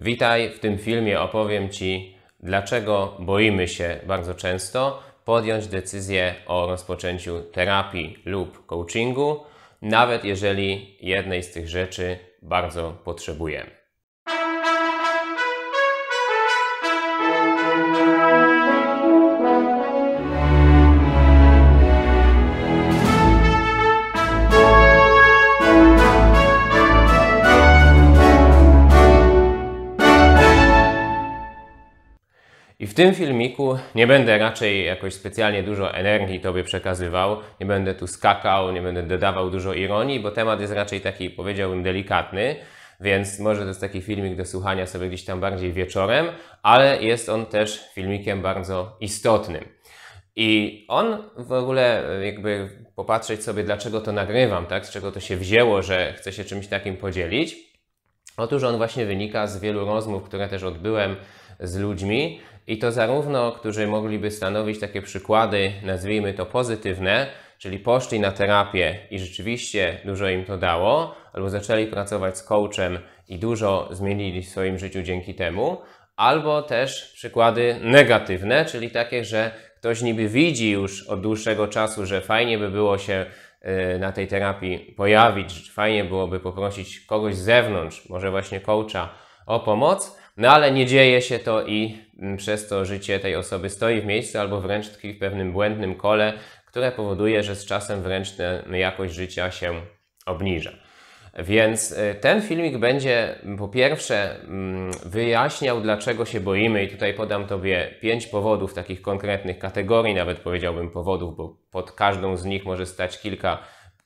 Witaj, w tym filmie opowiem Ci, dlaczego boimy się bardzo często podjąć decyzję o rozpoczęciu terapii lub coachingu, nawet jeżeli jednej z tych rzeczy bardzo potrzebujemy. Tym filmiku nie będę raczej jakoś specjalnie dużo energii Tobie przekazywał, nie będę tu skakał, nie będę dodawał dużo ironii, bo temat jest raczej taki, powiedziałbym, delikatny, więc może to jest taki filmik do słuchania sobie gdzieś tam bardziej wieczorem, ale jest on też filmikiem bardzo istotnym. I on w ogóle, jakby popatrzeć sobie, dlaczego to nagrywam, tak? z czego to się wzięło, że chcę się czymś takim podzielić. Otóż on właśnie wynika z wielu rozmów, które też odbyłem z ludźmi, i to zarówno, którzy mogliby stanowić takie przykłady, nazwijmy to pozytywne, czyli poszli na terapię i rzeczywiście dużo im to dało, albo zaczęli pracować z coachem i dużo zmienili w swoim życiu dzięki temu, albo też przykłady negatywne, czyli takie, że ktoś niby widzi już od dłuższego czasu, że fajnie by było się y, na tej terapii pojawić, fajnie byłoby poprosić kogoś z zewnątrz, może właśnie coacha, o pomoc, no ale nie dzieje się to i mm, przez to życie tej osoby stoi w miejscu albo wręcz tkwi w pewnym błędnym kole, które powoduje, że z czasem wręcz jakość życia się obniża. Więc y, ten filmik będzie po pierwsze mm, wyjaśniał, dlaczego się boimy, i tutaj podam Tobie pięć powodów, takich konkretnych kategorii, nawet powiedziałbym powodów, bo pod każdą z nich może stać kilka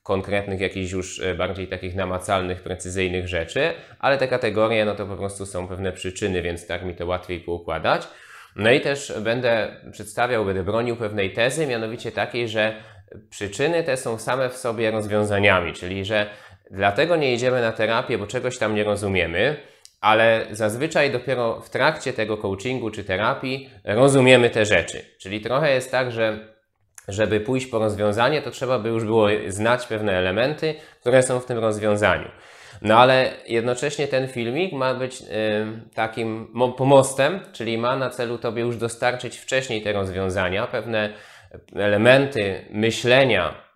konkretnych, jakichś już e, bardziej takich namacalnych, precyzyjnych rzeczy, ale te kategorie, no to po prostu są pewne przyczyny, więc tak mi to łatwiej poukładać. No i też będę przedstawiał, będę bronił pewnej tezy, mianowicie takiej, że przyczyny te są same w sobie rozwiązaniami, czyli że dlatego nie idziemy na terapię, bo czegoś tam nie rozumiemy, ale zazwyczaj dopiero w trakcie tego coachingu czy terapii rozumiemy te rzeczy. Czyli trochę jest tak, że żeby pójść po rozwiązanie, to trzeba by już było znać pewne elementy, które są w tym rozwiązaniu. No ale jednocześnie ten filmik ma być y, takim pomostem, czyli ma na celu Tobie już dostarczyć wcześniej te rozwiązania, pewne elementy myślenia,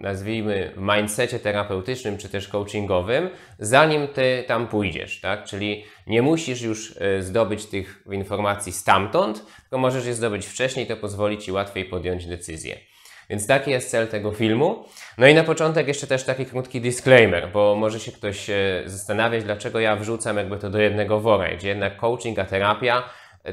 nazwijmy, w mindsetie terapeutycznym czy też coachingowym, zanim ty tam pójdziesz, tak? Czyli nie musisz już e, zdobyć tych informacji stamtąd, tylko możesz je zdobyć wcześniej, to pozwoli ci łatwiej podjąć decyzję. Więc taki jest cel tego filmu. No i na początek jeszcze też taki krótki disclaimer, bo może się ktoś e, zastanawiać, dlaczego ja wrzucam jakby to do jednego wora, gdzie jednak coaching, a terapia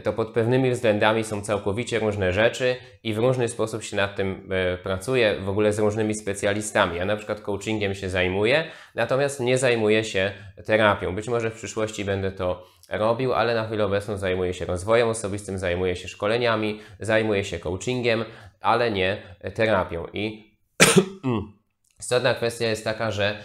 to pod pewnymi względami są całkowicie różne rzeczy i w różny sposób się nad tym e, pracuje, w ogóle z różnymi specjalistami. Ja na przykład coachingiem się zajmuję, natomiast nie zajmuję się terapią. Być może w przyszłości będę to robił, ale na chwilę obecną zajmuję się rozwojem osobistym, zajmuję się szkoleniami, zajmuję się coachingiem, ale nie terapią. I istotna kwestia jest taka, że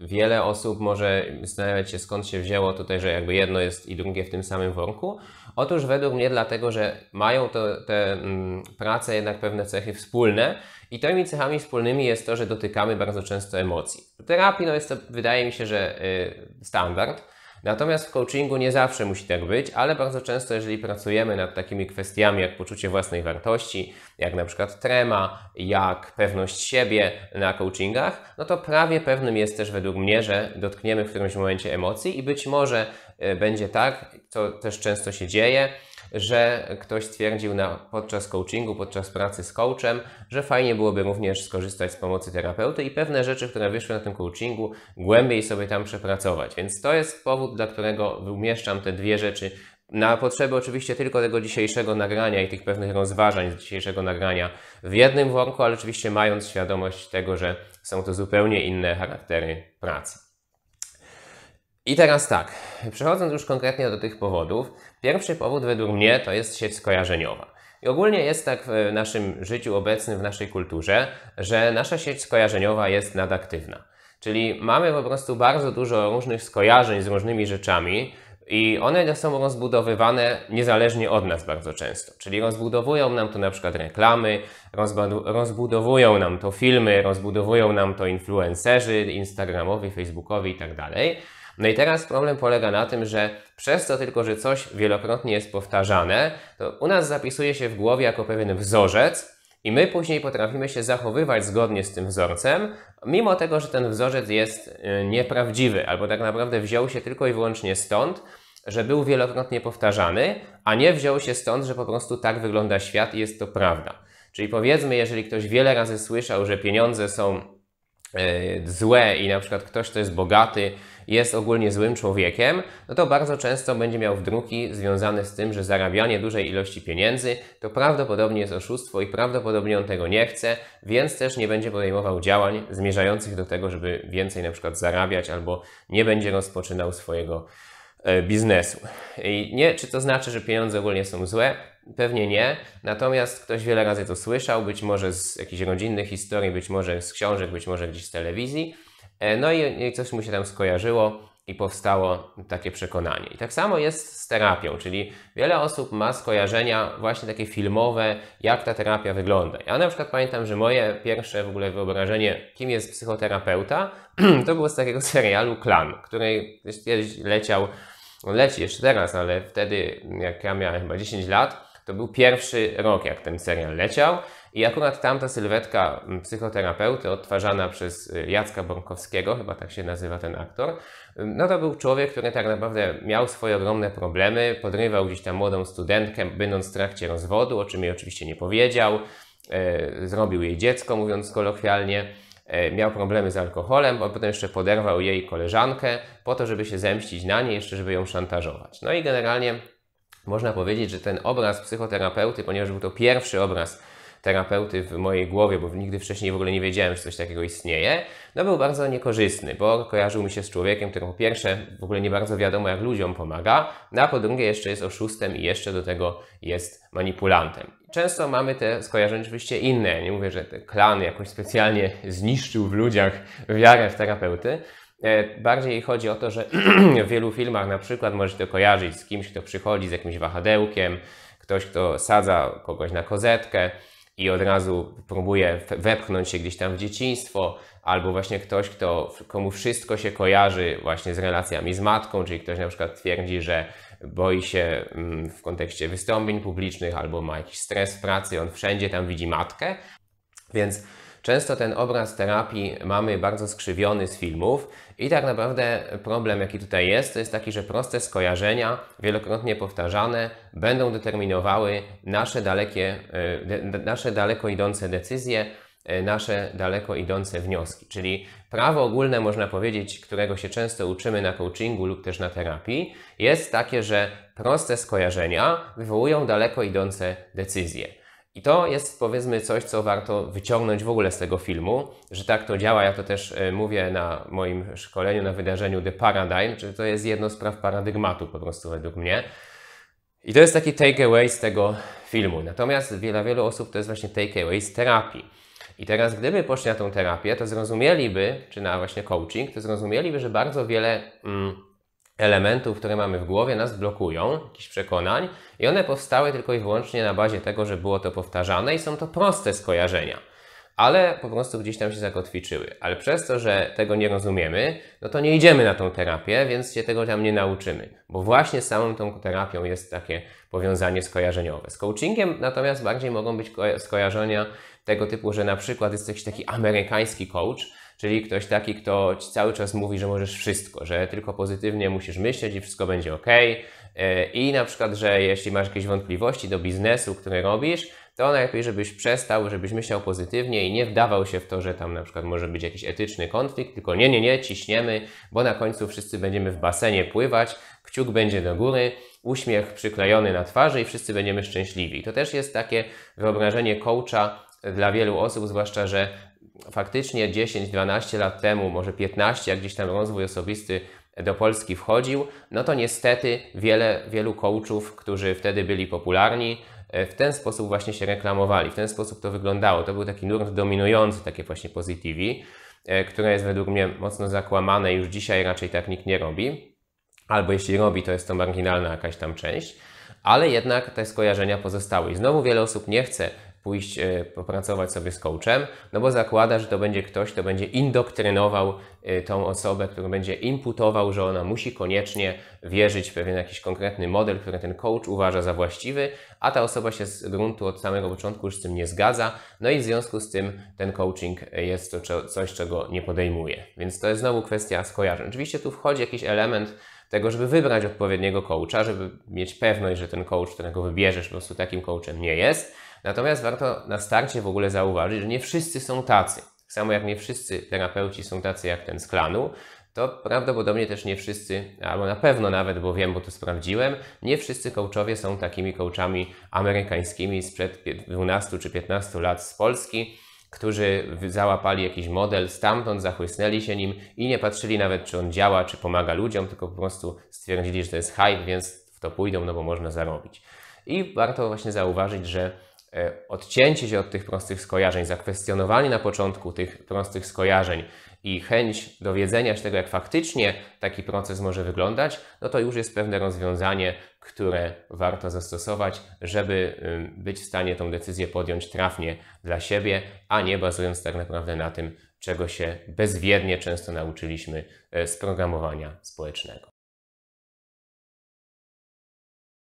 wiele osób może zastanawiać się, skąd się wzięło tutaj, że jakby jedno jest i drugie w tym samym worku. Otóż według mnie dlatego, że mają to, te mm, prace jednak pewne cechy wspólne i tymi cechami wspólnymi jest to, że dotykamy bardzo często emocji. W terapii no jest to, wydaje mi się, że y, standard, Natomiast w coachingu nie zawsze musi tak być, ale bardzo często, jeżeli pracujemy nad takimi kwestiami jak poczucie własnej wartości, jak na przykład trema, jak pewność siebie na coachingach, no to prawie pewnym jest też według mnie, że dotkniemy w którymś momencie emocji i być może e, będzie tak, co też często się dzieje, że ktoś stwierdził na, podczas coachingu, podczas pracy z coachem, że fajnie byłoby również skorzystać z pomocy terapeuty i pewne rzeczy, które wyszły na tym coachingu, głębiej sobie tam przepracować. Więc to jest powód, dla którego umieszczam te dwie rzeczy na potrzeby oczywiście tylko tego dzisiejszego nagrania i tych pewnych rozważań z dzisiejszego nagrania w jednym worku, ale oczywiście mając świadomość tego, że są to zupełnie inne charaktery pracy. I teraz tak, przechodząc już konkretnie do tych powodów, pierwszy powód według mnie to jest sieć skojarzeniowa. I ogólnie jest tak w naszym życiu obecnym, w naszej kulturze, że nasza sieć skojarzeniowa jest nadaktywna. Czyli mamy po prostu bardzo dużo różnych skojarzeń z różnymi rzeczami, i one są rozbudowywane niezależnie od nas bardzo często. Czyli rozbudowują nam to na przykład reklamy, rozbudowują nam to filmy, rozbudowują nam to influencerzy instagramowi, facebookowi i tak. No i teraz problem polega na tym, że przez to tylko, że coś wielokrotnie jest powtarzane, to u nas zapisuje się w głowie jako pewien wzorzec, i my później potrafimy się zachowywać zgodnie z tym wzorcem, mimo tego, że ten wzorzec jest y, nieprawdziwy, albo tak naprawdę wziął się tylko i wyłącznie stąd, że był wielokrotnie powtarzany, a nie wziął się stąd, że po prostu tak wygląda świat i jest to prawda. Czyli powiedzmy, jeżeli ktoś wiele razy słyszał, że pieniądze są y, złe i na przykład ktoś, kto jest bogaty, jest ogólnie złym człowiekiem, no to bardzo często będzie miał wdruki związane z tym, że zarabianie dużej ilości pieniędzy to prawdopodobnie jest oszustwo i prawdopodobnie on tego nie chce, więc też nie będzie podejmował działań zmierzających do tego, żeby więcej na przykład zarabiać albo nie będzie rozpoczynał swojego e, biznesu. I nie, czy to znaczy, że pieniądze ogólnie są złe? Pewnie nie. Natomiast ktoś wiele razy to słyszał, być może z jakichś rodzinnych historii, być może z książek, być może gdzieś z telewizji. E, no i coś mu się tam skojarzyło i powstało takie przekonanie. I tak samo jest z terapią, czyli wiele osób ma skojarzenia właśnie takie filmowe, jak ta terapia wygląda. Ja na przykład pamiętam, że moje pierwsze w ogóle wyobrażenie, kim jest psychoterapeuta, to było z takiego serialu Klan, który kiedyś leciał, on leci jeszcze teraz, ale wtedy, jak ja miałem chyba 10 lat, to był pierwszy rok, jak ten serial leciał. I akurat tamta sylwetka mm, psychoterapeuty, odtwarzana przez y, Jacka Bąkowskiego, chyba tak się nazywa ten aktor, no to był człowiek, który tak naprawdę miał swoje ogromne problemy, podrywał gdzieś tam młodą studentkę, będąc w trakcie rozwodu, o czym jej oczywiście nie powiedział, e, zrobił jej dziecko, mówiąc kolokwialnie, e, miał problemy z alkoholem, a potem jeszcze poderwał jej koleżankę po to, żeby się zemścić na niej, jeszcze żeby ją szantażować. No i generalnie można powiedzieć, że ten obraz psychoterapeuty, ponieważ był to pierwszy obraz terapeuty w mojej głowie, bo nigdy wcześniej w ogóle nie wiedziałem, że coś takiego istnieje, no był bardzo niekorzystny, bo kojarzył mi się z człowiekiem, który po pierwsze w ogóle nie bardzo wiadomo jak ludziom pomaga, no a po drugie jeszcze jest oszustem i jeszcze do tego jest manipulantem. Często mamy te skojarzenia oczywiście inne. Nie mówię, że klan jakoś specjalnie zniszczył w ludziach wiarę w terapeuty, e, Bardziej chodzi o to, że w wielu filmach na przykład możesz to kojarzyć z kimś, kto przychodzi z jakimś wahadełkiem, ktoś, kto sadza kogoś na kozetkę, i od razu próbuje wepchnąć się gdzieś tam w dzieciństwo, albo właśnie ktoś, kto, komu wszystko się kojarzy właśnie z relacjami z matką, czyli ktoś na przykład twierdzi, że boi się mm, w kontekście wystąpień publicznych, albo ma jakiś stres w pracy, on wszędzie tam widzi matkę. Więc Często ten obraz terapii mamy bardzo skrzywiony z filmów i tak naprawdę problem, jaki tutaj jest, to jest taki, że proste skojarzenia, wielokrotnie powtarzane, będą determinowały nasze, dalekie, e, nasze daleko idące decyzje, e, nasze daleko idące wnioski. Czyli prawo ogólne, można powiedzieć, którego się często uczymy na coachingu lub też na terapii, jest takie, że proste skojarzenia wywołują daleko idące decyzje. I to jest powiedzmy coś, co warto wyciągnąć w ogóle z tego filmu, że tak to działa. Ja to też e, mówię na moim szkoleniu, na wydarzeniu The Paradigm, czyli to jest jedno z praw paradygmatu po prostu według mnie. I to jest taki takeaway z tego filmu. Natomiast dla wielu osób to jest właśnie takeaway z terapii. I teraz, gdyby poszli na tą terapię, to zrozumieliby, czy na właśnie coaching, to zrozumieliby, że bardzo wiele mm, elementów, które mamy w głowie, nas blokują, jakichś przekonań, i one powstały tylko i wyłącznie na bazie tego, że było to powtarzane i są to proste skojarzenia, ale po prostu gdzieś tam się zakotwiczyły. Ale przez to, że tego nie rozumiemy, no to nie idziemy na tą terapię, więc się tego tam nie nauczymy, bo właśnie samą tą terapią jest takie powiązanie skojarzeniowe. Z coachingiem natomiast bardziej mogą być skojarzenia tego typu, że na przykład jest jakiś taki amerykański coach, czyli ktoś taki, kto ci cały czas mówi, że możesz wszystko, że tylko pozytywnie musisz myśleć i wszystko będzie ok. E, I na przykład, że jeśli masz jakieś wątpliwości do biznesu, który robisz, to najlepiej, żebyś przestał, żebyś myślał pozytywnie i nie wdawał się w to, że tam na przykład może być jakiś etyczny konflikt, tylko nie, nie, nie, ciśniemy, bo na końcu wszyscy będziemy w basenie pływać, kciuk będzie do góry, uśmiech przyklejony na twarzy i wszyscy będziemy szczęśliwi. To też jest takie wyobrażenie coacha dla wielu osób, zwłaszcza, że faktycznie 10-12 lat temu, może 15, jak gdzieś tam rozwój osobisty do Polski wchodził, no to niestety wiele, wielu coachów, którzy wtedy byli popularni, e, w ten sposób właśnie się reklamowali, w ten sposób to wyglądało. To był taki nurt dominujący, takie właśnie positivi, e, które jest według mnie mocno zakłamane już dzisiaj raczej tak nikt nie robi. Albo jeśli robi, to jest to marginalna jakaś tam część, ale jednak te skojarzenia pozostały. I znowu wiele osób nie chce pójść e, popracować sobie z coachem, no bo zakłada, że to będzie ktoś, kto będzie indoktrynował e, tą osobę, który będzie imputował, że ona musi koniecznie wierzyć w pewien jakiś konkretny model, który ten coach uważa za właściwy, a ta osoba się z gruntu od samego początku już z tym nie zgadza, no i w związku z tym ten coaching jest to coś, czego nie podejmuje. Więc to jest znowu kwestia skojarzeń. Oczywiście tu wchodzi jakiś element tego, żeby wybrać odpowiedniego coacha, żeby mieć pewność, że ten coach, którego wybierzesz, po prostu takim coachem nie jest. Natomiast warto na starcie w ogóle zauważyć, że nie wszyscy są tacy. Tak samo jak nie wszyscy terapeuci są tacy jak ten z klanu, to prawdopodobnie też nie wszyscy, albo na pewno nawet, bo wiem, bo to sprawdziłem, nie wszyscy coachowie są takimi coachami amerykańskimi sprzed 12 czy 15 lat z Polski którzy załapali jakiś model, stamtąd zachłysnęli się nim i nie patrzyli nawet, czy on działa, czy pomaga ludziom, tylko po prostu stwierdzili, że to jest hype, więc w to pójdą, no bo można zarobić. I warto właśnie zauważyć, że odcięcie się od tych prostych skojarzeń, zakwestionowanie na początku tych prostych skojarzeń i chęć dowiedzenia się tego, jak faktycznie taki proces może wyglądać, no to już jest pewne rozwiązanie, które warto zastosować, żeby być w stanie tą decyzję podjąć trafnie dla siebie, a nie bazując tak naprawdę na tym, czego się bezwiednie często nauczyliśmy e, z programowania społecznego.